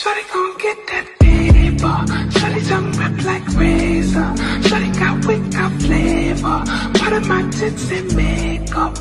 Shawty gon' get that paper. Shawty tongue whip like razor. Shawty got wit, got flavor. Part of my tits and makeup.